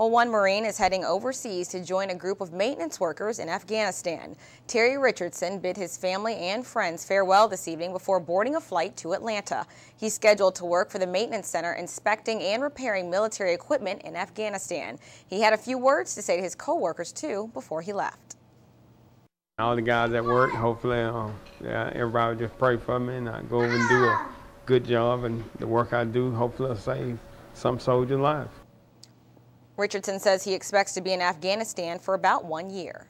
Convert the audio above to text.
Well, one Marine is heading overseas to join a group of maintenance workers in Afghanistan. Terry Richardson bid his family and friends farewell this evening before boarding a flight to Atlanta. He's scheduled to work for the maintenance center inspecting and repairing military equipment in Afghanistan. He had a few words to say to his co-workers too before he left. All the guys at work, hopefully uh, yeah, everybody just pray for me and I go over and do a good job and the work I do hopefully will save some soldier's life. Richardson says he expects to be in Afghanistan for about one year.